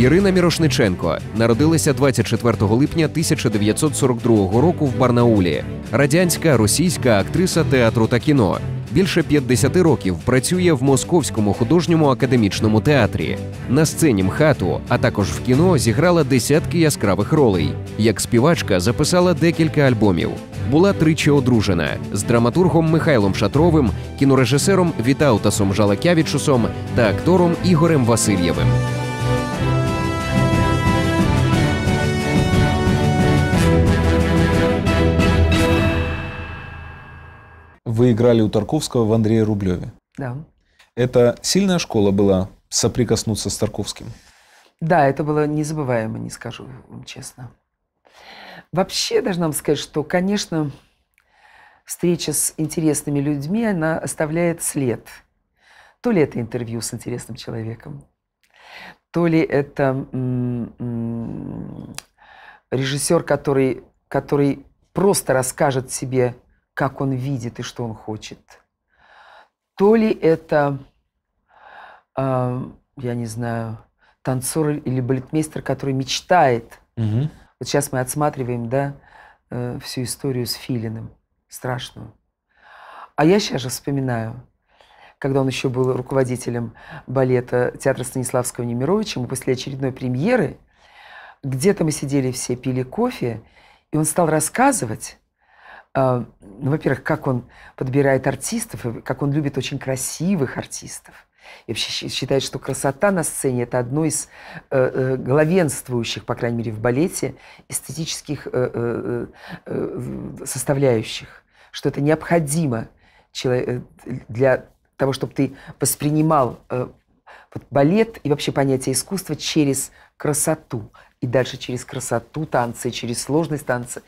Ірина Мірошниченко народилася 24 липня 1942 року в Барнаулі. Радянська російська актриса театру та кіно. Більше 50 років працює в Московському художньому академічному театрі. На сцені МХАТу, а також в кіно зіграла десятки яскравих ролей. Як співачка записала декілька альбомів. Була тричі одружена з драматургом Михайлом Шатровим, кінорежисером Вітаутасом Жалакявічусом та актором Ігорем Васильєвим. Вы играли у Тарковского в Андрея Рублеве. Да. Это сильная школа была соприкоснуться с Тарковским? Да, это было незабываемо, не скажу вам честно. Вообще, должна вам сказать, что, конечно, встреча с интересными людьми, она оставляет след. То ли это интервью с интересным человеком, то ли это м- м- режиссер, который, который просто расскажет себе, как он видит и что он хочет. То ли это, э, я не знаю, танцор или балетмейстер, который мечтает. Угу. Вот сейчас мы отсматриваем, да, э, всю историю с Филиным, страшную. А я сейчас же вспоминаю, когда он еще был руководителем балета театра Станиславского Немировича, мы после очередной премьеры, где-то мы сидели все, пили кофе, и он стал рассказывать, ну, во-первых, как он подбирает артистов, как он любит очень красивых артистов. И вообще считает, что красота на сцене – это одно из э, э, главенствующих, по крайней мере, в балете, эстетических э, составляющих. Что это необходимо для того, чтобы ты воспринимал балет и вообще понятие искусства через красоту. И дальше через красоту танца, и через сложность танца.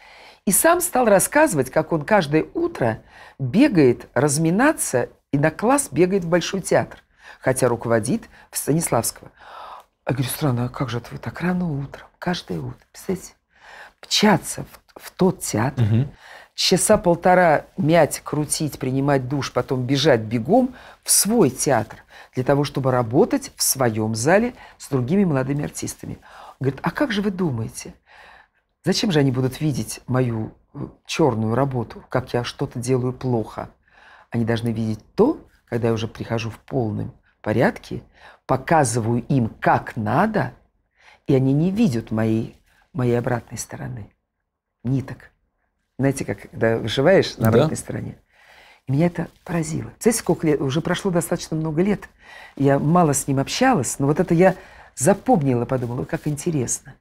И сам стал рассказывать, как он каждое утро бегает разминаться и на класс бегает в Большой театр, хотя руководит в Станиславского. Я говорю, странно, а как же это вы так рано утром, каждое утро, представляете? Мчаться в, в тот театр, Мгм. часа полтора мять, крутить, принимать душ, потом бежать бегом в свой театр для того, чтобы работать в своем зале с другими молодыми артистами. Он говорит, а как же вы думаете, зачем же они будут видеть мою э, черную работу, как я что-то делаю плохо? Они должны видеть то, когда я уже прихожу в полном порядке, показываю им, как надо, и они не видят моей, моей обратной стороны. Ниток. Знаете, как когда вышиваешь на Да. обратной стороне. И меня это поразило. Знаете, сколько лет? Уже прошло достаточно много лет. Я мало с ним общалась, но вот это я запомнила, подумала, как интересно.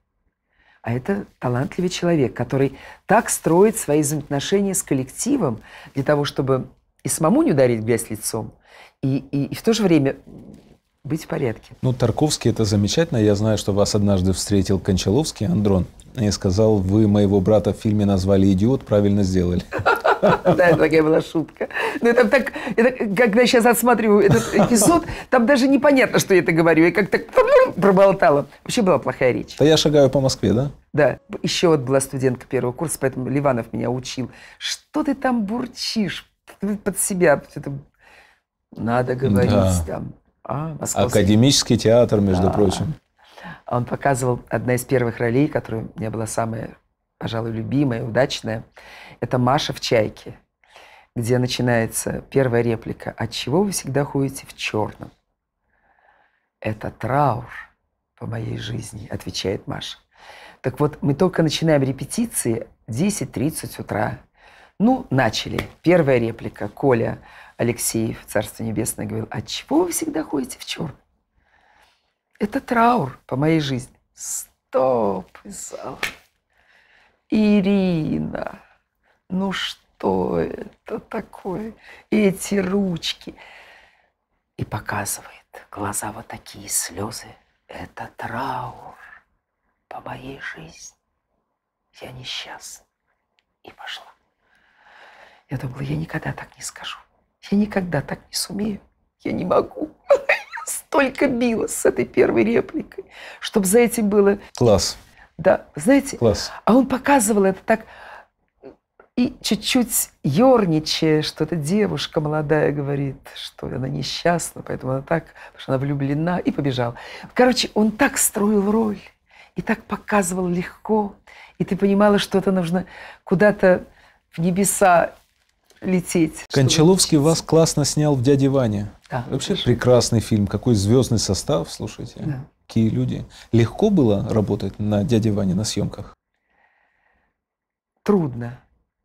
А это талантливый человек, который так строит свои взаимоотношения с коллективом для того, чтобы и самому не ударить грязь лицом, и, и, и в то же время быть в порядке. Ну, Тарковский это замечательно. Я знаю, что вас однажды встретил Кончаловский, Андрон, и сказал, вы моего брата в фильме назвали идиот, правильно сделали. Да, это такая была шутка. Но это так, это, когда я сейчас отсматриваю этот эпизод, там даже непонятно, что я это говорю. Я как-то проболтала. Вообще была плохая речь. Да я шагаю по Москве, да? Да. Еще вот была студентка первого курса, поэтому Ливанов меня учил. Что ты там бурчишь под себя? Это надо говорить Да. там. А, московский. Академический театр, между Да. прочим. А Он показывал одна из первых ролей, которая у меня была самая, пожалуй, любимая, удачная. Это Маша в «Чайке», где начинается первая реплика. «От чего вы всегда ходите в черном?» «Это траур по моей жизни», отвечает Маша. Так вот, мы только начинаем репетиции 10.30 утра. Ну, начали. Первая реплика. Коля Алексеев, Царство Небесное, говорил, от чего вы всегда ходите в черном? Это траур по моей жизни. Стоп, зал. Ирина, ну что это такое? Эти ручки. И показывает глаза вот такие слезы. Это траур по моей жизни. Я несчастна. И пошла. Я думала, я никогда так не скажу. Я никогда так не сумею. Я не могу. Я столько билась с этой первой репликой, чтобы за этим было... Класс, Да, знаете, класс. а он показывал это так И чуть-чуть ерничая, что эта девушка молодая говорит, что она несчастна, поэтому она так, потому что она влюблена, и побежал. Короче, он так строил роль и так показывал легко, и ты понимала, что это нужно куда-то в небеса лететь. Кончаловский вас классно снял в «Дяде Ване». Да, Вообще хорошо. прекрасный фильм. Какой звездный состав, слушайте. Да. Какие люди. Легко было работать на «Дяде Ване» на съемках? Трудно,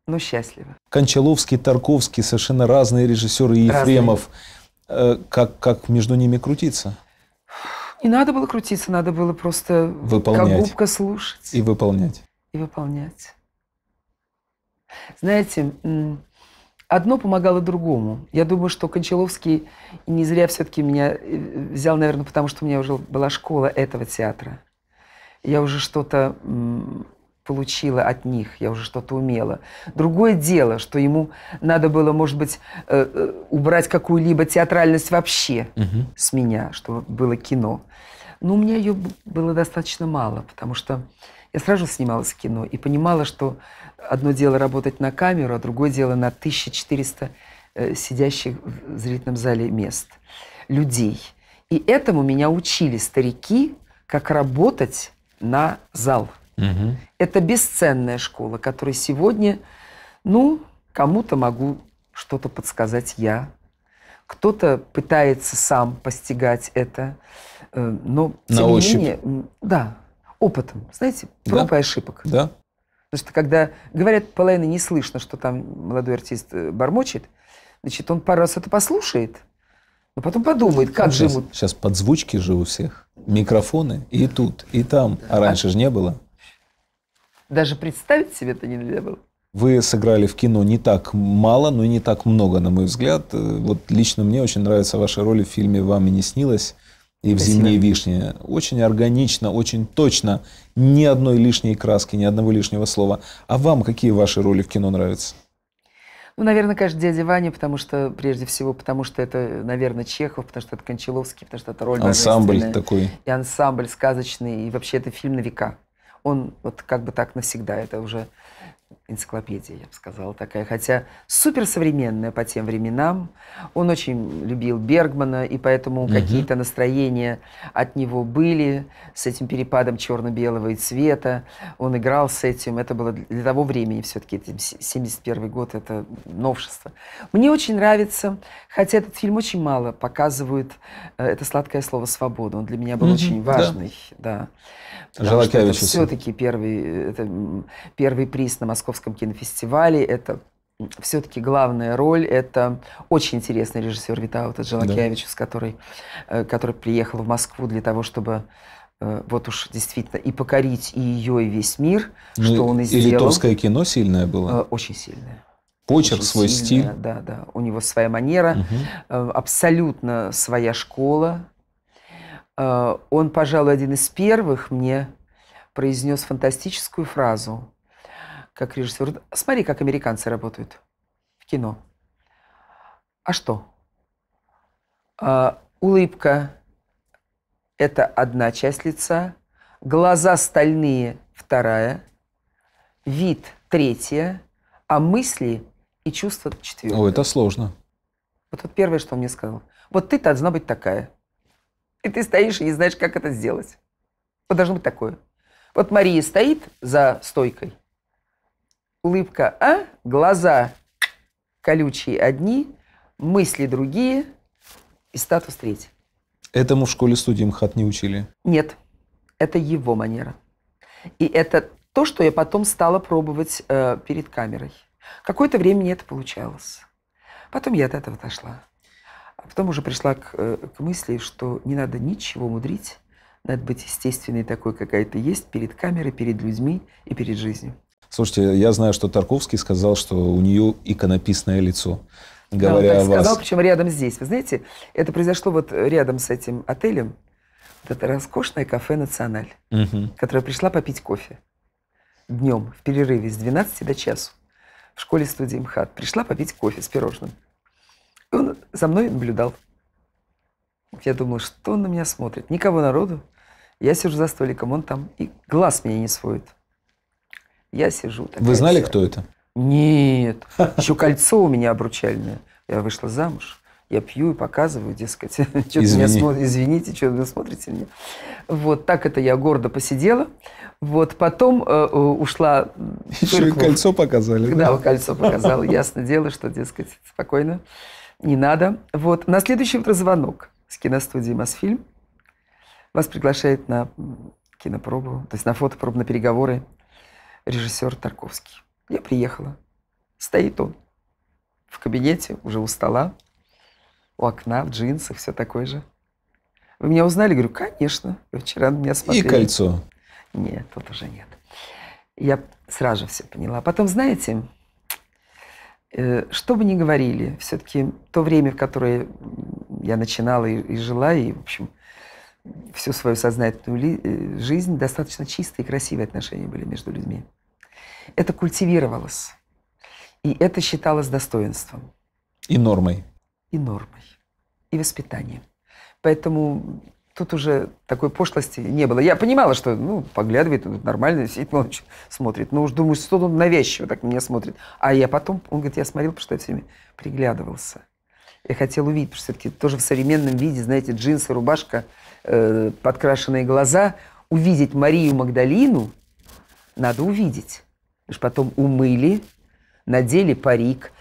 но счастливо. Кончаловский, Тарковский, совершенно разные режиссеры, и Разные. Ефремов. Э, Как, как между ними крутиться Не надо было крутиться, надо было просто Выполнять. как губка слушать и выполнять? и выполнять. Знаете, одно помогало другому. Я думаю, что Кончаловский не зря все-таки меня э, взял, наверное, потому что у меня уже была школа этого театра. Я уже что-то получила от них, я уже что-то умела. Другое дело, что ему надо было, может быть, э, э, убрать какую-либо театральность вообще Мгм. с меня, чтобы было кино. Но у меня ее было достаточно мало, потому что я сразу снималась в кино и понимала, что одно дело работать на камеру, а другое дело на 1400 э, сидящих в зрительном зале мест, людей. И этому меня учили старики, как работать на зал. Мгм. Это бесценная школа, которой сегодня, ну, кому-то могу что-то подсказать я. Кто-то пытается сам постигать это, э, но На тем не ощупь. менее, м, да, опытом, знаете, Да. проб и ошибок. Да? Потому что когда говорят половины не слышно, что там молодой артист э, бормочет, значит, он пару раз это послушает, но потом подумает, как же сейчас, ему сейчас подзвучки же у всех. Микрофоны и тут, и там. А раньше же не было. Даже представить себе это нельзя было. Вы сыграли в кино не так мало, но и не так много, на мой взгляд. Э, Вот лично мне очень нравятся ваши роли в фильме «Вам и не снилось» и в Спасибо. «Зимней вишне». Очень органично, очень точно. Ни одной лишней краски, ни одного лишнего слова. А вам какие ваши роли в кино нравятся? Ну, наверное, конечно, дядя Ваня, потому что, прежде всего, потому что это, наверное, Чехов, потому что это Кончаловский, потому что это роль Ансамбль такой. И ансамбль сказочный, и вообще это фильм на века. Он вот как бы так навсегда, это уже энциклопедия, я бы сказала, такая. Хотя суперсовременная по тем временам. Он очень любил Бергмана, и поэтому Мгм. какие-то настроения от него были с этим перепадом черно-белого и цвета. Он играл с этим. Это было для того времени все-таки, 71 год, это новшество. Мне очень нравится, хотя этот фильм очень мало показывает э, это сладкое слово «свобода». Он для меня был Мгм, очень да. важный. Да. Жалакевича все-таки первый, это, м, первый приз на Московском кинофестивале. Это все-таки главная роль. Это очень интересный режиссер Витаута Джалакевич, с которой, э, который приехал в Москву для того, чтобы э, вот уж действительно и покорить и ее, и весь мир, Ну, что он и и сделал. литовское кино сильное Э, было. Очень сильное. Почерк, Очень свой сильное, стиль. Да, да. У него своя манера. Э, абсолютно своя школа. Э, Он, пожалуй, один из первых мне произнес фантастическую фразу, как режиссер. Вот Смотри, как американцы работают в кино. А что? А, Улыбка – это одна часть лица, глаза стальные – вторая, вид – третья, а мысли и чувства – четвертая. О, это сложно. Вот это первое, что он мне сказал. Вот ты должна быть такая. И ты стоишь и не знаешь, как это сделать. Вот должно быть такое. Вот Мария стоит за стойкой. Улыбка, а? Глаза колючие одни, мысли другие и статус третий. Этому в школе студии МХАТ не учили. Нет, это его манера. И это то, что я потом стала пробовать э, перед камерой. Какое-то время мне это получалось. Потом я от этого отошла. А потом уже пришла к, э, к мысли, что не надо ничего мудрить, надо быть естественной такой, какая ты есть, перед камерой, перед людьми и перед жизнью. Слушайте, я знаю, что Тарковский сказал, что у нее иконописное лицо. Да, он Говоря так о вас. сказал, причем рядом здесь. Вы знаете, это произошло вот рядом с этим отелем. Вот это роскошное кафе «Националь». Мгм. которая пришла попить кофе днем в перерыве с 12 до часу в школе студии МХАТ. Пришла попить кофе с пирожным. И он за мной наблюдал. Я думала, что он на меня смотрит. Никого народу. Я сижу за столиком, он там и глаз меня не сводит. Я сижу. такая Вы знали, вся. кто это? Нет, еще кольцо у меня обручальное. Я вышла замуж. Я пью и показываю, дескать, что меня смотрите, извините, что вы смотрите меня. Вот так это я гордо посидела. Вот потом э, э ушла. Еще и кольцо показали. Да, да? кольцо показала. Ясно дело, что, дескать, спокойно, не надо. Вот на следующий утро звонок с киностудии Мосфильм. Вас приглашает на кинопробу, то есть на фотопробу, на переговоры режиссер Тарковский. Я приехала. Стоит он в кабинете, уже у стола у окна, в джинсах, все такое же. Вы меня узнали? Говорю, конечно. Вы вчера на меня смотрели. И кольцо. Нет, тут уже нет. Я сразу все поняла. Потом, знаете, э, что бы ни говорили, все-таки то время, в которое я начинала и, и жила, и, в общем, всю свою сознательную э, жизнь, достаточно чистые и красивые отношения были между людьми. Это культивировалось. И это считалось достоинством. И нормой и нормой, и воспитанием. Поэтому тут уже такой пошлости не было. Я понимала, что, ну, поглядывает, нормально, сидит молча, смотрит. Но уж думаю, что он навязчиво так меня смотрит. А я потом, он говорит, я смотрел, потому что я все время приглядывался. Я хотел увидеть, потому что все-таки тоже в современном виде, знаете, джинсы, рубашка, э, подкрашенные глаза. Увидеть Марию Магдалину надо увидеть. Лишь потом умыли, надели парик,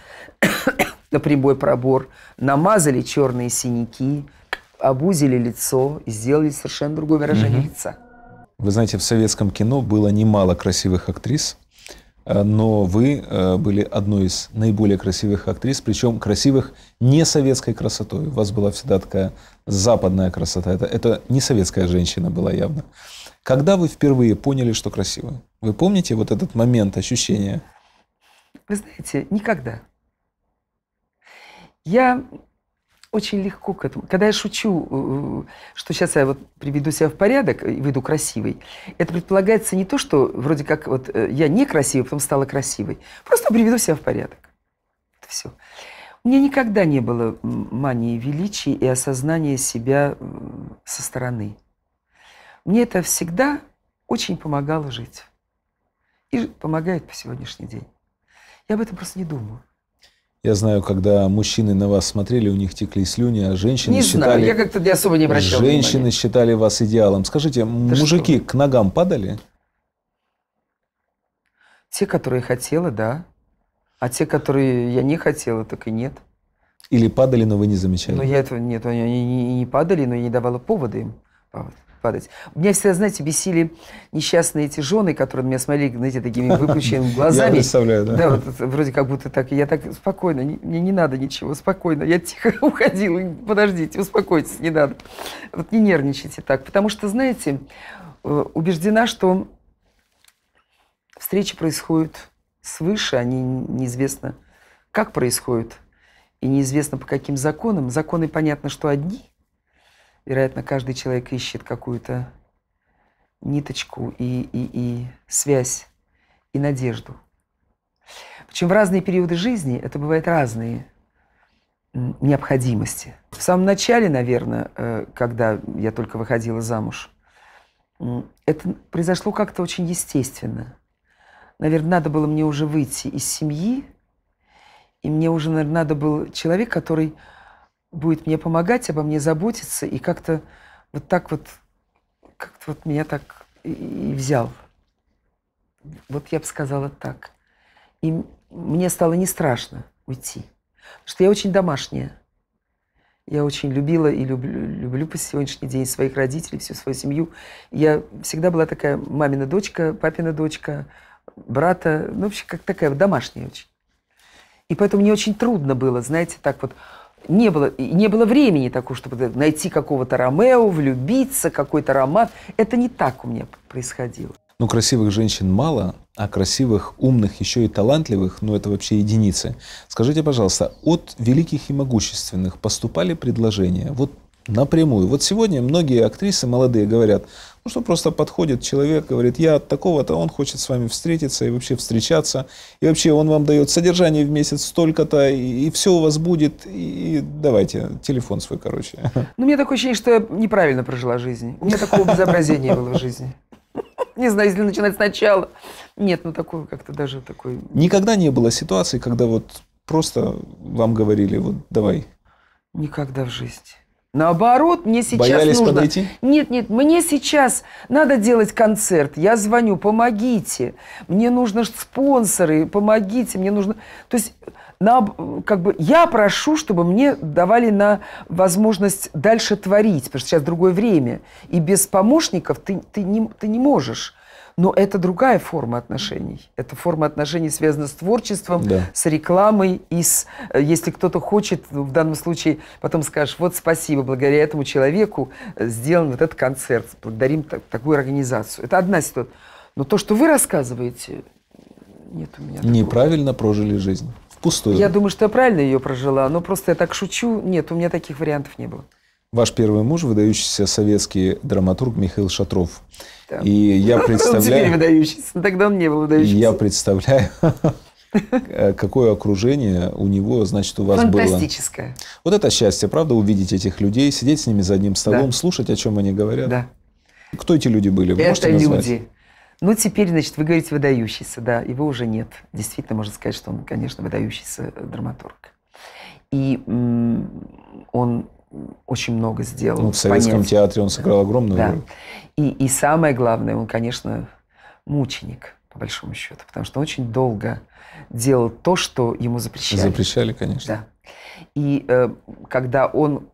на прямой пробор, намазали черные синяки, обузили лицо и сделали совершенно другое выражение угу. лица. Вы знаете, в советском кино было немало красивых актрис, э, но вы э, были одной из наиболее красивых актрис, причем красивых не советской красотой. У вас была всегда такая западная красота. Это, это не советская женщина была явно. Когда вы впервые поняли, что красиво? Вы помните вот этот момент, ощущение? Вы знаете, никогда. Я очень легко к этому. Когда я шучу, э, что сейчас я вот приведу себя в порядок и выйду красивой, это предполагается не то, что вроде как вот э, я некрасивой, потом стала красивой. Просто приведу себя в порядок. Это все. У меня никогда не было мании величия и осознания себя со стороны. Мне это всегда очень помогало жить. И помогает по сегодняшний день. Я об этом просто не думаю. Я знаю, когда мужчины на вас смотрели, у них текли слюни, а женщины не считали... знаю, я как-то не особо не обращал Женщины внимания. считали вас идеалом. Скажите, да мужики что? к ногам падали? Те, которые хотела, да. А те, которые я не хотела, так и нет. Или падали, но вы не замечали? Ну, я этого нет, они не, не падали, но я не давала повода им падать. Меня всегда, знаете, бесили несчастные эти жены, которые меня смотрели, знаете, такими выпущенными глазами. Я представляю, да. Да, вот, вроде как будто так. я так спокойно, не, мне не надо ничего, спокойно. Я тихо уходила. Подождите, успокойтесь, не надо. Вот не нервничайте так. Потому что, знаете, э, убеждена, что встречи происходят свыше, они неизвестно, как происходят, и неизвестно по каким законам. Законы, понятно, что одни – вероятно, каждый человек ищет какую-то ниточку и, и, и связь, и надежду. Причем в разные периоды жизни это бывают разные необходимости. В самом начале, наверное, э, когда я только выходила замуж, это произошло как-то очень естественно. Наверное, надо было мне уже выйти из семьи, и мне уже, наверное, надо был человек, который будет мне помогать, обо мне заботиться, и как-то вот так вот, как-то вот меня так и, взял. Вот я бы сказала так. И мне стало не страшно уйти. Потому что я очень домашняя. Я очень любила и люблю, люблю по сегодняшний день своих родителей, всю свою семью. Я всегда была такая мамина дочка, папина дочка, брата, ну, вообще, как такая домашняя очень. И поэтому мне очень трудно было, знаете, так вот не было, не было времени такого, чтобы найти какого-то Ромео, влюбиться, какой-то роман. Это не так у меня происходило. Ну, красивых женщин мало, а красивых, умных, еще и талантливых, ну, это вообще единицы. Скажите, пожалуйста, от великих и могущественных поступали предложения? Вот напрямую. Вот сегодня многие актрисы молодые говорят, ну что просто подходит человек, говорит, я от такого-то, он хочет с вами встретиться и вообще встречаться, и вообще он вам дает содержание в месяц столько-то, и, и все у вас будет, и, и давайте, телефон свой, короче. Ну, у меня такое ощущение, что я неправильно прожила жизнь. У меня такого безобразия не было в жизни. Не знаю, если начинать сначала. Нет, ну такой как-то даже такой... Никогда не было ситуации, когда вот просто вам говорили, вот давай. Никогда в жизни. Наоборот, мне сейчас Боялись нужно... подойти? Нет, нет, мне сейчас надо делать концерт. Я звоню, помогите. Мне нужны спонсоры, помогите. Мне нужно... То есть на, как бы, я прошу, чтобы мне давали на возможность дальше творить, потому что сейчас другое время. И без помощников ты, ты, не, ты не можешь. Но это другая форма отношений. Это форма отношений связана с творчеством, Да. с рекламой и с, э, если кто-то хочет, ну, в данном случае, потом скажешь, вот спасибо, благодаря этому человеку э, сделан вот этот концерт, благодарим так- такую организацию. Это одна ситуация. Но то, что вы рассказываете, нет у меня такого. Неправильно прожили жизнь. Впустую. Я думаю, что я правильно ее прожила, но просто я так шучу. Нет, у меня таких вариантов не было. Ваш первый муж, выдающийся советский драматург Михаил Шатров. Да. И я Он теперь представляю, выдающийся. Тогда он не был выдающийся. я представляю, какое окружение у него, значит, у вас было. Фантастическое. Вот это счастье, правда, увидеть этих людей, сидеть с ними за одним столом, Да. слушать, о чем они говорят. Да. Кто эти люди были? Вы Это можете назвать? люди. Ну, теперь, значит, вы говорите выдающийся, да, его уже нет. Действительно, можно сказать, что он, конечно, выдающийся драматург. И он очень много сделал. Ну, в советском понять. театре он сыграл огромную Да. роль. И, и самое главное, он, конечно, мученик, по большому счету, потому что он очень долго делал то, что ему запрещали. Запрещали, конечно. Да. И э, когда он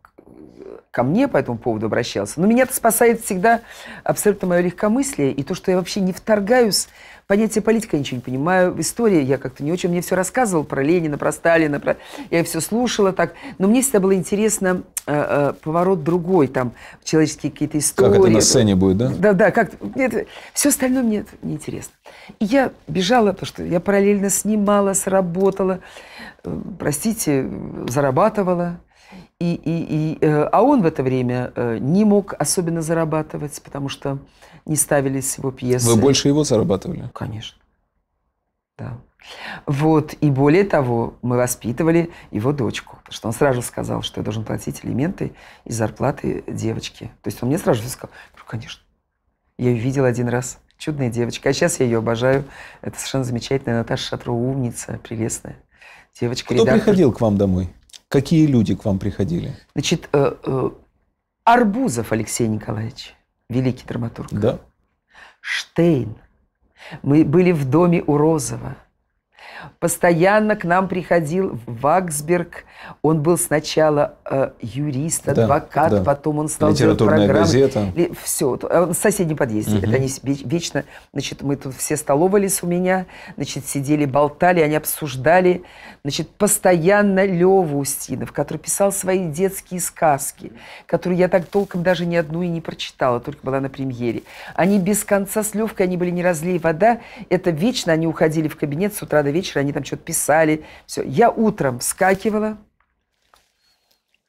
ко мне по этому поводу обращался, но меня-то спасает всегда абсолютно мое легкомыслие и то, что я вообще не вторгаюсь. Понятие политика я ничего не понимаю. В истории я как-то не очень. Мне все рассказывал про Ленина, про Сталина. Про... Я все слушала так. Но мне всегда было интересно э, э, поворот другой. Там человеческие какие-то истории. Как это на сцене будет, да? Да, да, как нет, все остальное мне это неинтересно. И я бежала, потому что я параллельно снимала, сработала, э, простите, зарабатывала. И, и, и, э, а он в это время э, не мог особенно зарабатывать, потому что не ставились его пьесы. Вы больше его зарабатывали? Конечно. Да. Вот. И более того, мы воспитывали его дочку. Потому что он сразу сказал, что я должен платить элементы из зарплаты девочки. То есть он мне сразу сказал, говорю, конечно. Я ее видел один раз. Чудная девочка. А сейчас я ее обожаю. Это совершенно замечательная Наташа Шатрова, умница, прелестная. Девочка, Кто редактор. приходил к вам домой? Какие люди к вам приходили? Значит, э, э, Арбузов Алексей Николаевич, великий драматург. Да? Штейн. Мы были в доме у Розова. Постоянно к нам приходил Ваксберг. Он был сначала э, юрист, Да, адвокат, да. потом он стал Литературная газета. Все, в соседнем подъезде. Мгм. Это они ве- вечно, значит, мы тут все столовались у меня, значит, сидели, болтали, они обсуждали, значит, постоянно Леву Устинов, который писал свои детские сказки, которые я так толком даже ни одну и не прочитала, только была на премьере. Они без конца с Левкой, они были не разлей вода, это вечно, они уходили в кабинет с утра до вечера, они там что-то писали, все. Я утром вскакивала,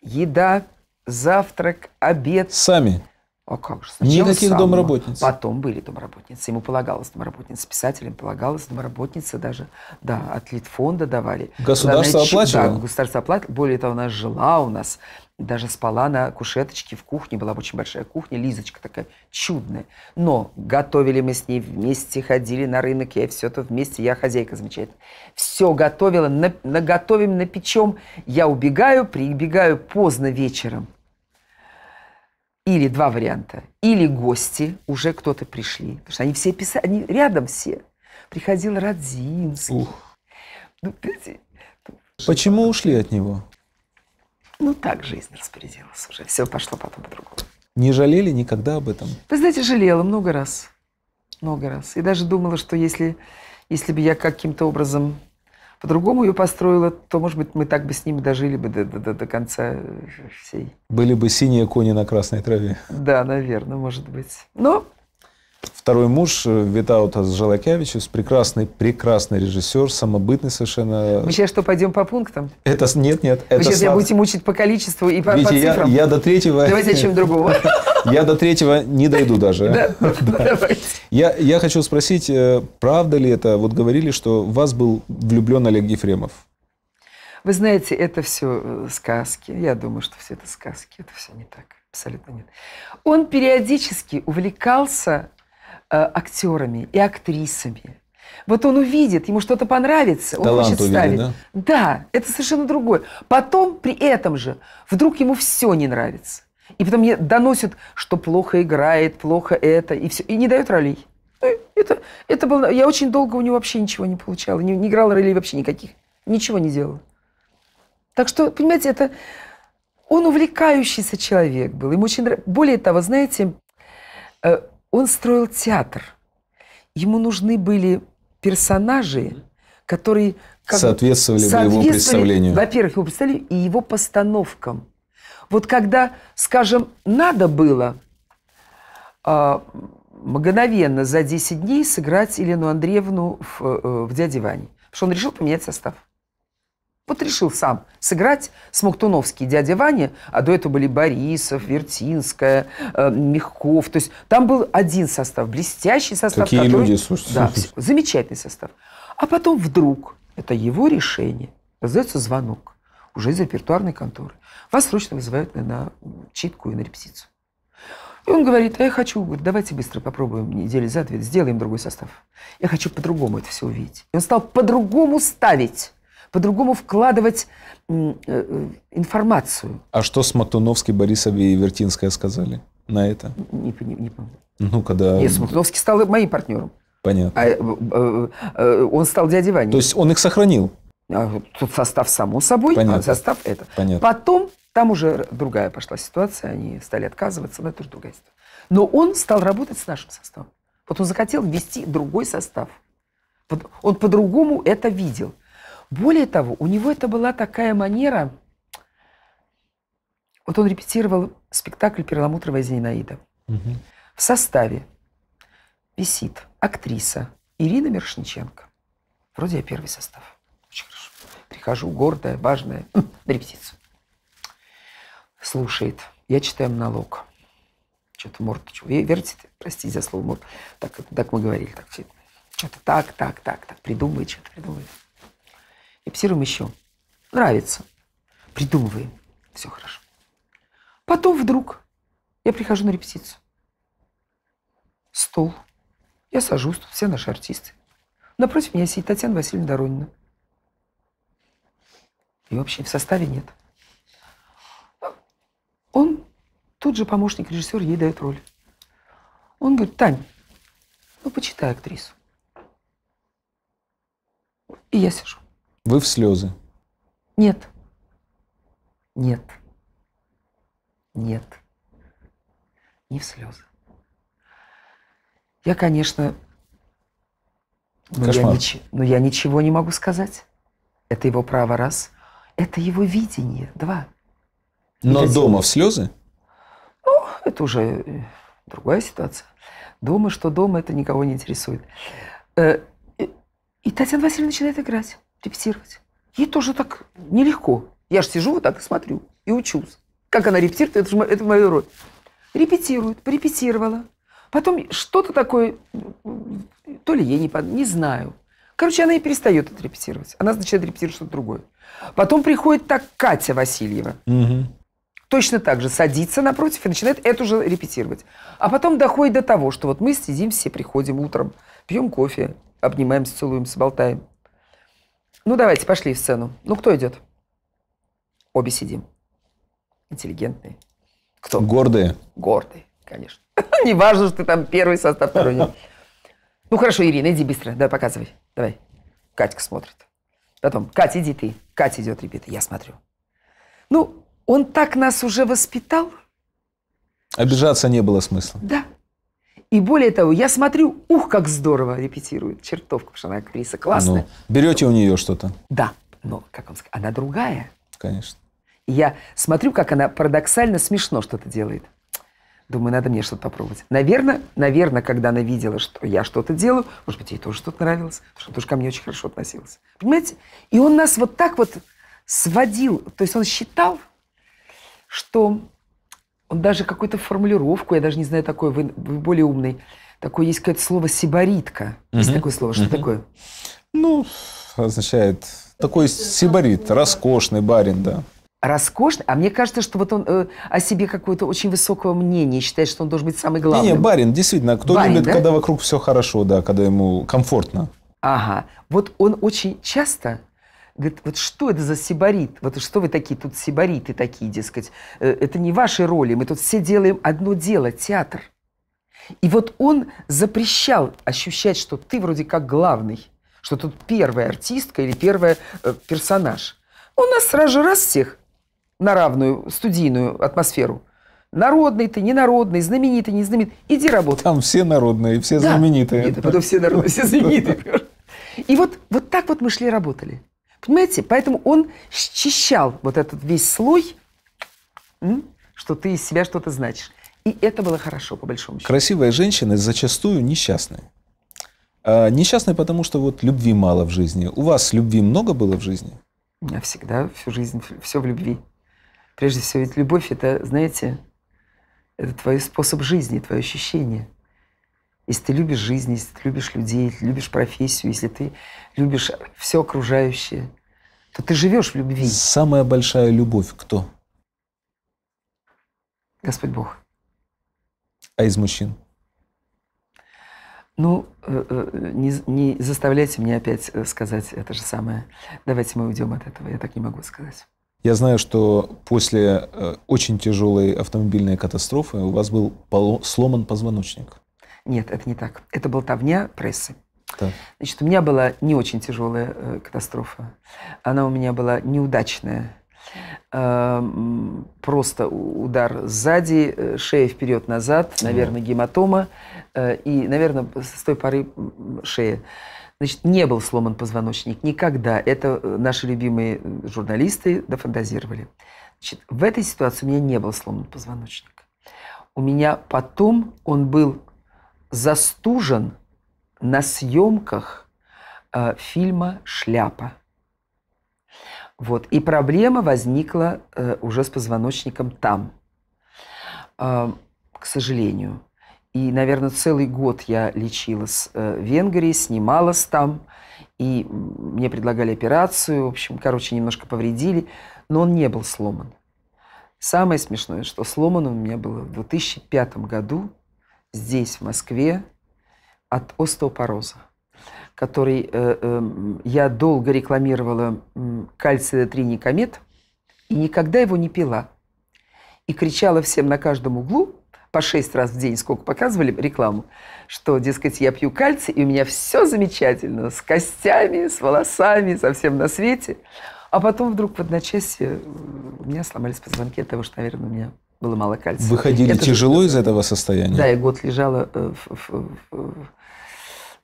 еда, завтрак, обед, Сами. А как же? Сначала Никаких сам, домработниц? Потом были домработницы. Ему полагалась домработница. Писателям полагалась домработница даже. Да, от Литфонда давали. Государство Она оплачивало? Да, государство оплатило. Более того, она жила у нас. Даже спала на кушеточке в кухне. Была очень большая кухня. Лизочка такая чудная. Но готовили мы с ней вместе, ходили на рынок. Я все это вместе. Я хозяйка замечательная. Все готовила. На, наготовим, напечем. Я убегаю, прибегаю поздно вечером. Или два варианта. Или гости, уже кто-то пришли. Потому что они все писали, они рядом все. Приходил Родзинский. Ух. Ну, Почему ушли от него? ну, так жизнь распорядилась уже. Все пошло потом по-другому. Не жалели никогда об этом? Вы знаете, жалела много раз. Много раз. И даже думала, что если, если бы я каким-то образом по-другому ее построила, то, может быть, мы так бы с ним дожили бы до- до- до конца всей. Были бы синие кони на красной траве. Да, наверное, может быть. Но Второй муж э, Витаутас Жалакевичус, прекрасный, прекрасный режиссер, самобытный совершенно. мы сейчас что, пойдем по пунктам? Это нет, нет. Вы это сейчас меня сам- будете мучить по количеству и по, по Видите, я, цифрам? я до третьего. Давайте о чем другого. Я до третьего не дойду даже. Да, давайте. Я, я хочу спросить, э, правда ли это? Вот говорили, что в вас был влюблен Олег Ефремов. Вы знаете, это все сказки. Я думаю, что все это сказки. Это все не так. Абсолютно нет. Он периодически увлекался э, актерами и актрисами. Вот он увидит, ему что-то понравится, он Талант хочет увидит, ставить. да? Да, это совершенно другое. Потом при этом же вдруг ему все не нравится. И потом мне доносят, что плохо играет, плохо это, и все. И не дают ролей. Ну, Это, это было... Я очень долго у него вообще ничего не получала. Не, не играла ролей вообще никаких. Ничего не делала. Так что, понимаете, это... Он увлекающийся человек был. Ему очень нрав- Более того, знаете, э, он строил театр. Ему нужны были персонажи, которые... как бы Соответствовали бы его соответствовали, представлению. Во-первых, его представлению и его постановкам. Вот когда, скажем, надо было а, мгновенно за 10 дней сыграть Елену Андреевну в, э, в «Дяде Ване», потому что он решил поменять состав. Вот решил сам сыграть Смоктуновский дядя Ваня, а до этого были Борисов, Вертинская, э, Мягков. То есть там был один состав, блестящий состав. Какие который- люди, слушайте. Да, вс- замечательный состав. А потом вдруг, это его решение, раздается звонок уже из репертуарной конторы. Вас срочно вызывают на, на читку и на репетицию. И он говорит, а я хочу, говорит, давайте быстро попробуем недели за две, сделаем другой состав. Я хочу по-другому это все увидеть. И он стал по-другому ставить, по-другому вкладывать э, э, информацию. А что Смоктуновский, Борисов и Вертинская сказали на это? Не, пони- не помню. Ну, когда... Нет, Смоктуновский стал моим партнером. Понятно. А, э, он стал дядей Ваней. То есть он их сохранил? А Тут состав само собой, Понятно. а состав это. Понятно. Потом там уже другая пошла ситуация, они стали отказываться, но это уже другая ситуация. Но он стал работать с нашим составом. Вот он захотел ввести другой состав. Вот Он по-другому это видел. Более того, у него это была такая манера. Вот он репетировал спектакль «Перламутровая Зинаида». Мгм. В составе висит актриса Ирина Мирошниченко. Вроде я первый состав. Очень хорошо. Прихожу, гордая, важная, на репетицию. Слушает. Я читаю монолог. Что-то морд, что, верите, простите за слово морд. Так, так мы говорили. Так, что-то так, так, так, так. Придумывает, что-то придумывает. Репетируем еще. Нравится. Придумываем. Все хорошо. Потом вдруг я прихожу на репетицию. Стол. Я сажусь, тут все наши артисты. Напротив меня сидит Татьяна Васильевна Доронина. И вообще в составе нет. Он, тут же помощник режиссера, ей дает роль. Он говорит, Тань, ну почитай актрису. И я сижу. Вы в слезы. Нет. Нет. Нет. Не в слезы. Я, конечно, но я, ниче- но я ничего не могу сказать. Это его право раз. Это его видение два. Но Видите? дома в слезы? Это уже э, другая ситуация. Дома, что дома, это никого не интересует. Э, и Татьяна Васильевна начинает играть, репетировать. Ей тоже так нелегко. Я же сижу вот так и смотрю, и учусь. Как она репетирует, это же это моя роль. Репетирует, порепетировала. Потом что-то такое, то ли ей не под... не знаю. Короче, она и перестает это репетировать. Она начинает репетировать что-то другое. Потом приходит так Катя Васильева Мгм. точно так же садится напротив и начинает эту же репетировать. А потом доходит до того, что вот мы сидим все, приходим утром, пьем кофе, обнимаемся, целуемся, болтаем. Ну, давайте, пошли в сцену. Ну, кто идет? Обе сидим. Интеллигентные. Кто? Гордые. Гордый, конечно. Не важно, что ты там первый состав, второй нет. Ну хорошо, Ирина, иди быстро, давай показывай. Давай. Катька смотрит. Потом, Катя, иди ты. Катя идет, ребята, я смотрю. Ну, он так нас уже воспитал, Обижаться не было смысла. да. И более того, я смотрю, ух, как здорово репетирует. Чертовка, потому что она актриса классная. Ну, берете у нее что-то? Да, но, как он сказал, она другая. Конечно. И я смотрю, как она парадоксально смешно что-то делает. Думаю, надо мне что-то попробовать. Наверное, наверное, когда она видела, что я что-то делаю, может быть, ей тоже что-то нравилось, потому что она тоже ко мне очень хорошо относилась. Понимаете? И он нас вот так вот сводил. То есть он считал, что он даже какую-то формулировку, я даже не знаю такое, вы, вы более умный, такое есть какое-то слово «сибаритка». Есть Мгм. такое слово, что Мгм. такое? Ну, означает такой сибарит, роскошный барин, да. роскошный, а мне кажется, что вот он э, о себе какое-то очень высокого мнения, считает, что он должен быть самый главный. Не, не, барин, действительно, кто Барин, любит, да? когда вокруг все хорошо, да, когда ему комфортно. Ага. Вот он очень часто говорит, вот что это за сибарит? Вот что вы такие тут сибариты такие, дескать? Э, Это не ваши роли, мы тут все делаем одно дело, театр. И вот он запрещал ощущать, что ты вроде как главный, что тут первая артистка или первый персонаж. Он нас сразу же раз всех на равную студийную атмосферу. Народный ты, ненародный, знаменитый, не знаменитый. Иди работай. Там все народные, все Да. знаменитые. Нет, потом все народные, все знаменитые. И вот, вот так вот мы шли работали. Понимаете? Поэтому он счищал вот этот весь слой, что ты из себя что-то значишь. И это было хорошо, по большому счету. Красивые женщины зачастую несчастны. А, несчастны, потому что вот любви мало в жизни. У вас любви много было в жизни? У меня всегда, всю жизнь, все в любви. Прежде всего, ведь любовь – это, знаете, это твой способ жизни, твое ощущение. Если ты любишь жизнь, если ты любишь людей, если ты любишь профессию, если ты любишь все окружающее, то ты живешь в любви. Самая большая любовь кто? Господь Бог. А из мужчин? Ну, э, э, не, не заставляйте меня опять э, сказать это же самое. Давайте мы уйдем от этого. Я так не могу сказать. Я знаю, что после очень тяжелой автомобильной катастрофы у вас был сломан позвоночник. Нет, это не так. Это болтовня прессы. Так. Значит, у меня была не очень тяжелая э, катастрофа. Она у меня была неудачная. Эм, Просто удар сзади, э, шея вперед-назад, наверное, гематома. э, И, наверное, с той поры шея. Значит, не был сломан позвоночник никогда. Это э, наши любимые э, журналисты дофантазировали. Значит, в этой ситуации у меня не был сломан позвоночник. У меня потом он был застужен на съемках э, фильма «Шляпа». Вот. И проблема возникла э, уже с позвоночником там, Э, к сожалению. И, наверное, целый год я лечилась э, в Венгрии, снималась там, и мне предлагали операцию, в общем, короче, немножко повредили, но он не был сломан. Самое смешное, что сломан он у меня был в 2005 году здесь, в Москве, от остеопороза, который э, эм, я долго рекламировала м, кальций триникомет и никогда его не пила. И кричала всем на каждом углу, по шесть раз в день, сколько показывали рекламу, что, дескать, я пью кальций, и у меня все замечательно, с костями, с волосами, совсем на свете. А потом вдруг в одночасье э, у меня сломались позвонки от того, что, наверное, у меня было мало кальция. Выходили же- тяжело из этого состояния? да, я год лежала э, в- в- в-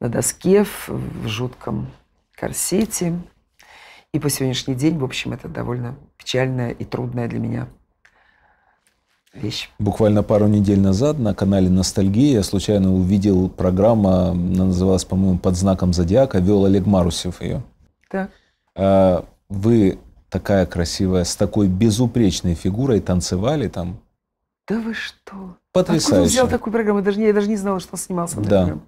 на доске в, в жутком корсете. И по сегодняшний день, в общем, это довольно печальная и трудная для меня вещь. Буквально пару недель назад на канале «Ностальгия» я случайно увидел программа, она называлась, по-моему, «Под знаком зодиака», вел Олег Марусев ее. Так. А Вы такая красивая, с такой безупречной фигурой танцевали там. Да вы что? Откуда он Потрясающе. взял такую программу? Я даже, не- я даже не знала, что он снимался в Да.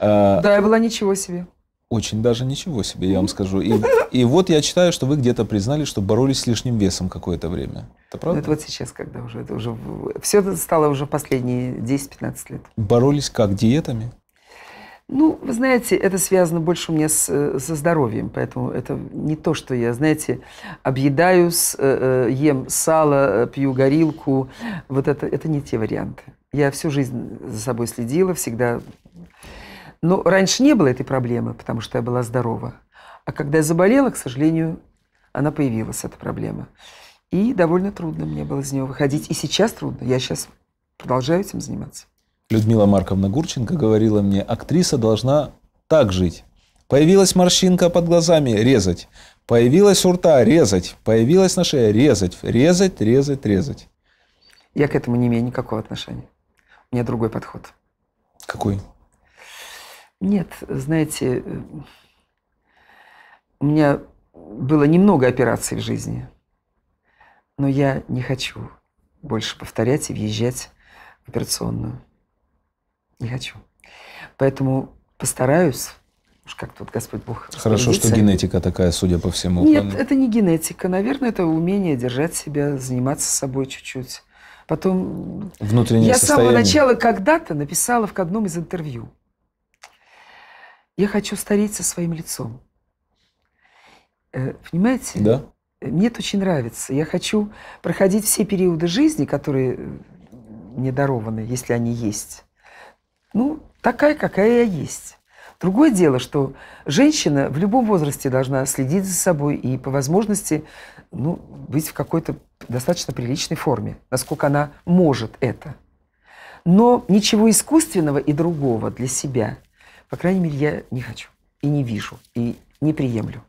А, Да, я была ничего себе. Очень даже ничего себе, я вам скажу. И, и вот я читаю, что вы где-то признали, что боролись с лишним весом какое-то время. Это Ну, правда? это вот сейчас, когда уже, это уже, все стало уже последние 10-15 лет. Боролись как? Диетами? Ну, вы знаете, это связано больше у меня с, э, со здоровьем, поэтому это не то, что я, знаете, объедаюсь, э, э, ем сало, пью горилку. Вот это, это не те варианты. Я всю жизнь за собой следила, всегда. Но раньше не было этой проблемы, потому что я была здорова. А когда я заболела, к сожалению, она появилась, эта проблема. И довольно трудно мне было из нее выходить. И сейчас трудно. Я сейчас продолжаю этим заниматься. Людмила Марковна Гурченко говорила мне, актриса должна так жить. Появилась морщинка под глазами – резать. Появилась у рта – резать. Появилась на шее – резать. Резать, резать, резать. Я к этому не имею никакого отношения. У меня другой подход. Какой? Нет, знаете, у меня было немного операций в жизни, но я не хочу больше повторять и въезжать операционную. Не хочу. Поэтому постараюсь Уж как тут Господь Бог Хорошо, что генетика такая, судя по всему. Нет, правильно? это не генетика. Наверное, это умение держать себя, заниматься собой чуть-чуть. Потом Внутреннее я с самого состояние. начала когда-то написала в одном из интервью. Я хочу стареть со своим лицом. Э, Понимаете? Да? Мне это очень нравится. Я хочу проходить все периоды жизни, которые мне дарованы, если они есть. Ну, такая, какая я есть. Другое дело, что женщина в любом возрасте должна следить за собой и по возможности ну, быть в какой-то достаточно приличной форме, насколько она может это. Но ничего искусственного и другого для себя, по крайней мере, я не хочу и не вижу, и не приемлю.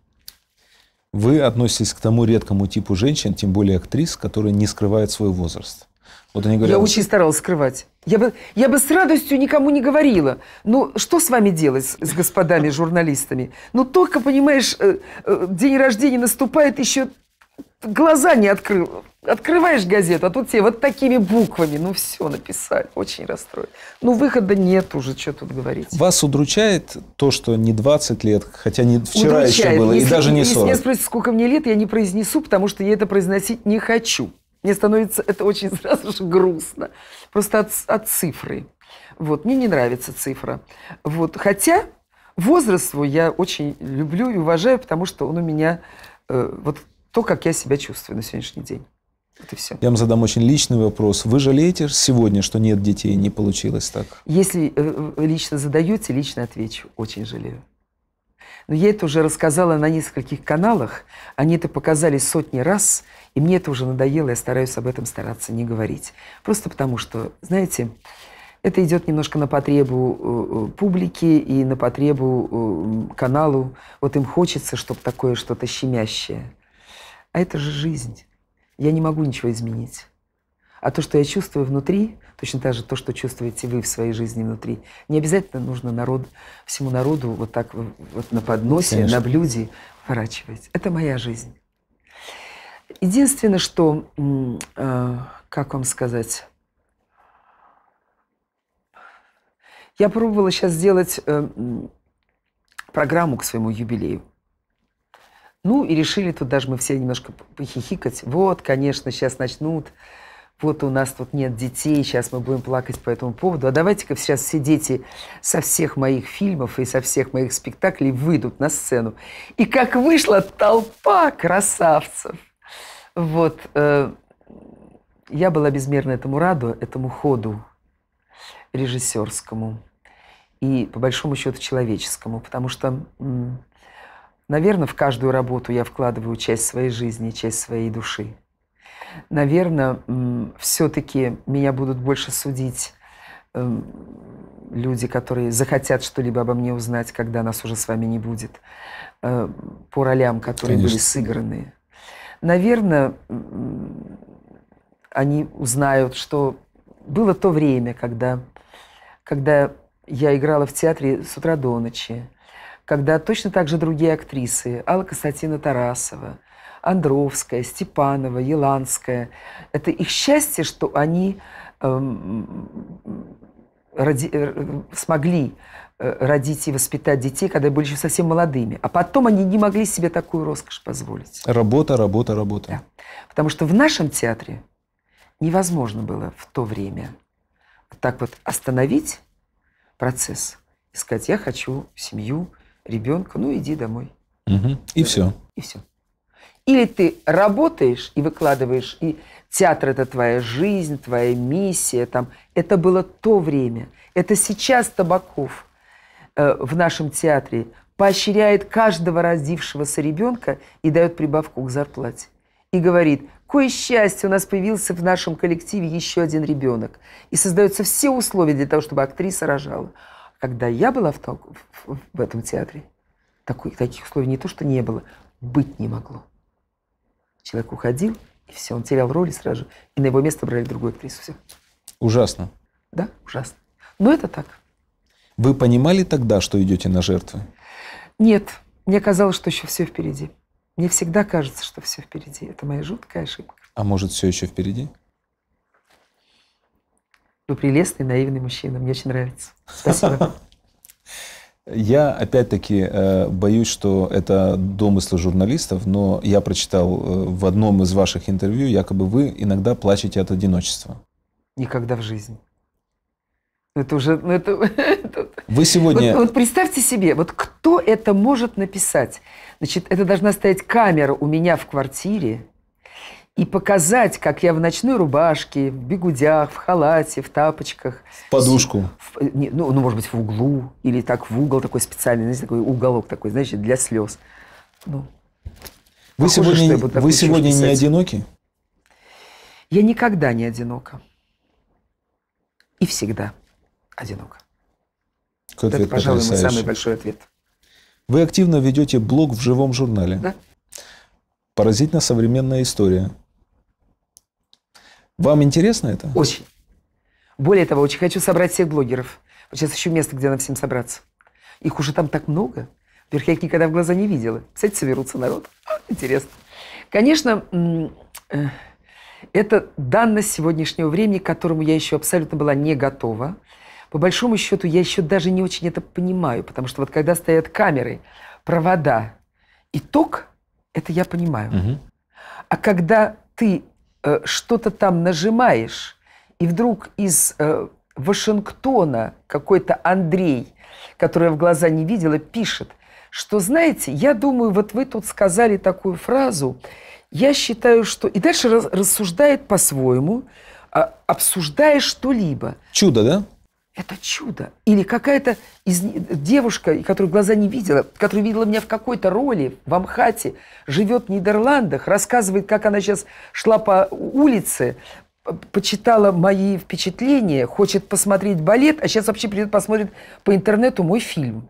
Вы относитесь к тому редкому типу женщин, тем более актрис, которые не скрывают свой возраст. Вот они говорят, Я очень старалась скрывать. Я бы, я бы с радостью никому не говорила. Ну, что с вами делать, с, с господами журналистами? Ну, только, понимаешь, э, э, день рождения наступает, еще глаза не открыл. Открываешь газету, а тут тебе вот такими буквами, ну, все написали. Очень расстроен. Ну, выхода нет уже, что тут говорить. вас удручает то, что не 20 лет, хотя не вчера еще Удручает. было, и Если- даже не Если 40. меня спросят, сколько мне лет, я не произнесу, потому что я это произносить не хочу. Мне становится это очень сразу же грустно. Просто от, от цифры. Вот. Мне не нравится цифра. Вот. Хотя возраст свой я очень люблю и уважаю, потому что он у меня э, вот то, как я себя чувствую на сегодняшний день. Вот и все. Я вам задам очень личный вопрос. Вы жалеете сегодня, что нет детей, не получилось так? Если э, вы лично задаете, лично отвечу. Очень жалею. Но я это уже рассказала на нескольких каналах. Они это показали сотни раз. И мне это уже надоело. Я стараюсь об этом стараться не говорить. Просто потому что, знаете, это идет немножко на потребу э, э, публики и на потребу э, каналу. Вот им хочется, чтобы такое что-то щемящее. А это же жизнь. Я не могу ничего изменить. А то, что я чувствую внутри, точно так же то, что чувствуете вы в своей жизни внутри, не обязательно нужно народ, всему народу вот так вот на подносе, Конечно. на блюде ворачивать. Это моя жизнь. Единственное, что, э, как вам сказать, я пробовала сейчас сделать э, программу к своему юбилею. Ну, и решили тут даже мы все немножко похихикать. Вот, конечно, сейчас начнут. Вот у нас тут нет детей, сейчас мы будем плакать по этому поводу. А давайте-ка сейчас все дети со всех моих фильмов и со всех моих спектаклей выйдут на сцену. И как вышла толпа красавцев. Вот. э, я была безмерно этому рада, этому ходу режиссерскому и, по большому счету, человеческому. Потому что, наверное, в каждую работу я вкладываю часть своей жизни, часть своей души. Наверное, все-таки меня будут больше судить эм, люди, которые захотят что-либо обо мне узнать, когда нас уже с вами не будет, э, по ролям, которые были Конечно. сыграны. Наверное, они узнают, что было то время, когда, когда я играла в театре с утра до ночи, когда точно так же другие актрисы, Алла Константина Тарасова, Андровская, Степанова, Еланская. Это их счастье, что они эм, роди- э, смогли э, родить и воспитать детей, когда были еще совсем молодыми. А потом они не могли себе такую роскошь позволить. Работа, работа, работа. Да. Потому что в нашем театре невозможно было в то время вот так вот остановить процесс и сказать, я хочу семью, ребенка, ну иди домой. Мгм. И все. И все. Или ты работаешь и выкладываешь, и театр это твоя жизнь, твоя миссия. Там. Это было то время. Это сейчас Табаков э, в нашем театре поощряет каждого родившегося ребенка и дает прибавку к зарплате. И говорит, кое счастье, у нас появился в нашем коллективе еще один ребенок. И создаются все условия для того, чтобы актриса рожала. Когда я была в, в- в этом театре, такой, таких условий не то, что не было, быть не могло. Человек уходил, и все, он терял роль сразу же, и на его место брали другую актрису. Все. Ужасно. Да, ужасно. Но это так. Вы понимали тогда, что идете на жертвы? Нет, мне казалось, что еще все впереди. Мне всегда кажется, что все впереди. Это моя жуткая ошибка. А может, все еще впереди? Вы прелестный, наивный мужчина. Мне очень нравится. Спасибо. Я, опять-таки, э, боюсь, что это домыслы журналистов, но я прочитал э, в одном из ваших интервью, якобы вы иногда плачете от одиночества. Никогда в жизни. Это уже... Ну это, это, Вы сегодня... Вот, вот представьте себе, вот кто это может написать? Значит, это должна стоять камера у меня в квартире и показать, как я в ночной рубашке, в бегудях, в халате, в тапочках. В подушку. В- не, ну, ну, может быть, в углу. Или так в угол такой специальный, знаете, такой уголок такой, значит, для слез. Ну, Вы похоже, что сегодня, такую вы сегодня не одиноки? я никогда не одинока. И всегда одинока. Какой Вот ответ это, пожалуй, мой самый большой ответ. Вы активно ведете блог в живом журнале. Да. Поразительно современная история. Вам интересно это? Очень. Более того, очень хочу собрать всех блогеров. Сейчас еще место, где надо всем собраться. Их уже там так много. Во-первых, я их никогда в глаза не видела. Кстати, соберутся народ. А, Интересно. Конечно, э, это данность сегодняшнего времени, к которому я еще абсолютно была не готова. По большому счету, я еще даже не очень это понимаю, потому что вот когда стоят камеры, провода и ток, это я понимаю. Мгм. А когда ты э, что-то там нажимаешь, и вдруг из э, Вашингтона какой-то Андрей, который я в глаза не видела, пишет, что, знаете, я думаю, вот вы тут сказали такую фразу, я считаю, что... И дальше рас- рассуждает по-своему, а, обсуждая что-либо. Чудо, да? Это чудо. Или какая-то из девушка, которую глаза не видела, которая видела меня в какой-то роли в Амхате, живет в Нидерландах, рассказывает, как она сейчас шла по улице, почитала мои впечатления, хочет посмотреть балет, а сейчас вообще придет посмотрит по интернету мой фильм.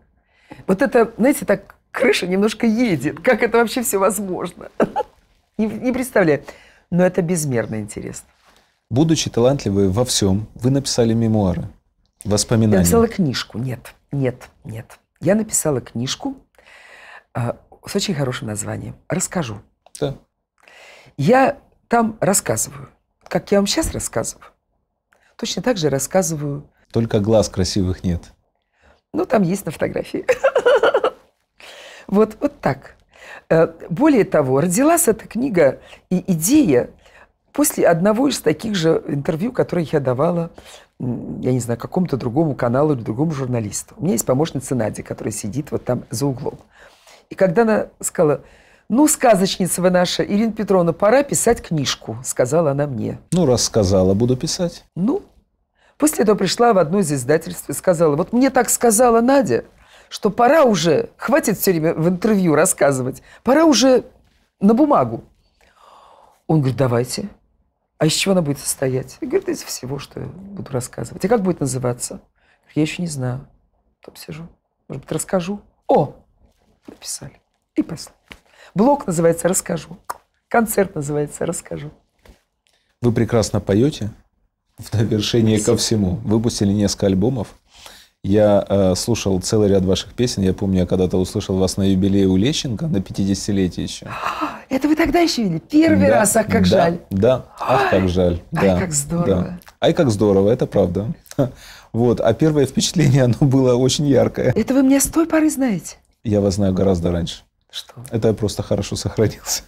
Вот это, знаете, так крыша немножко едет. Как это вообще все возможно? Не, не представляю. Но это безмерно интересно. Будучи талантливой во всем, вы написали мемуары, Я воспоминания. написала книжку. Нет, нет, нет. Я написала книжку а, с очень хорошим названием. Расскажу. Да. Я там рассказываю, как я вам сейчас рассказываю. Точно так же рассказываю. Только глаз красивых нет. Ну, там есть на фотографии. Вот, вот так. Э, Более того, родилась эта книга и идея после одного из таких же интервью, которые я давала, я не знаю, какому-то другому каналу или другому журналисту. У меня есть помощница Надя, которая сидит вот там за углом. И когда она сказала, ну, сказочница вы наша, Ирина Петровна, пора писать книжку, сказала она мне. Ну, раз сказала, буду писать. Ну, после этого пришла в одно из издательств и сказала, вот мне так сказала Надя, что пора уже, хватит все время в интервью рассказывать, пора уже на бумагу. Он говорит, давайте. А из чего она будет состоять? Я говорю, «Да из всего, что я буду рассказывать. А как будет называться? Я еще не знаю. Там сижу. Может быть, расскажу? О, написали. И послали. Блог называется «Расскажу». Концерт называется «Расскажу». Вы прекрасно поете. В довершение ко всему. Выпустили несколько альбомов. Я э, слушал целый ряд ваших песен. Я помню, я когда-то услышал вас на юбилее у Лещенко на 50-летие еще. Это вы тогда еще видели? Первый Да, раз, а как да, жаль. Да, ах, как жаль. ай, да, как здорово. да. Ай, как здорово, это правда. Вот, а первое впечатление, оно было очень яркое. Это вы меня с той поры знаете? Я вас знаю гораздо раньше. Что? Это я просто хорошо сохранился.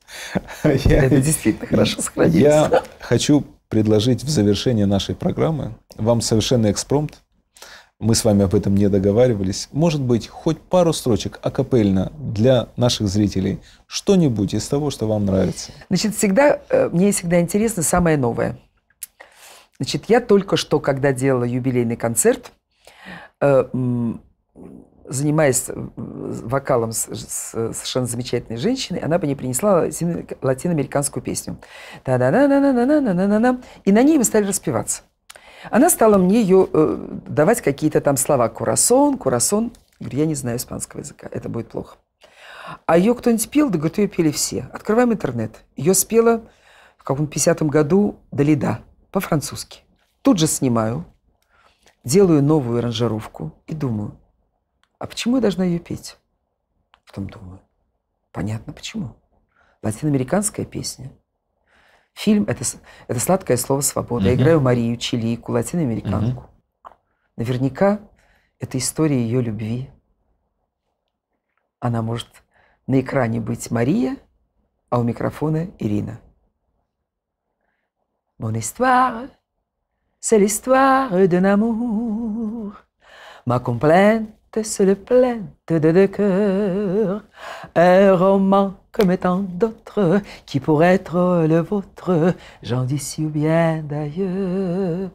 Я- Это действительно хорошо сохранилось. Я хочу предложить в завершение нашей программы вам совершенно экспромт. Мы с вами об этом не договаривались. Может быть, хоть пару строчек акапельно для наших зрителей. Что-нибудь из того, что вам нравится. Значит, всегда, э, мне всегда интересно самое новое. Значит, я только что, когда делала юбилейный концерт, э, занимаясь э, вокалом с, совершенно замечательной женщиной, она бы не принесла латиноамериканскую песню. И на ней мы стали распеваться. Она стала мне ее э, давать какие-то там слова. Курасон, курасон. Говорю, я не знаю испанского языка, это будет плохо. А ее кто-нибудь пел? Да, говорит, ее пели все. Открываем интернет. Ее спела в каком-то 50-м году Далида по-французски. Тут же снимаю, делаю новую аранжировку и думаю, а почему я должна ее петь? Потом думаю, понятно почему. Латиноамериканская песня. Фильм это, это сладкое слово свобода. Я играю Марию, чилийку, латиноамериканку. Наверняка это история ее любви. Она может на экране быть Мария, а у микрофона Ирина. Mon histoire, c'est l'histoire d'un amour. Ma complainte, c'est le plainte de deux cœurs. Un roman comme tant d'autres qui pourrait être le vôtre, j'en dis si bien d'ailleurs.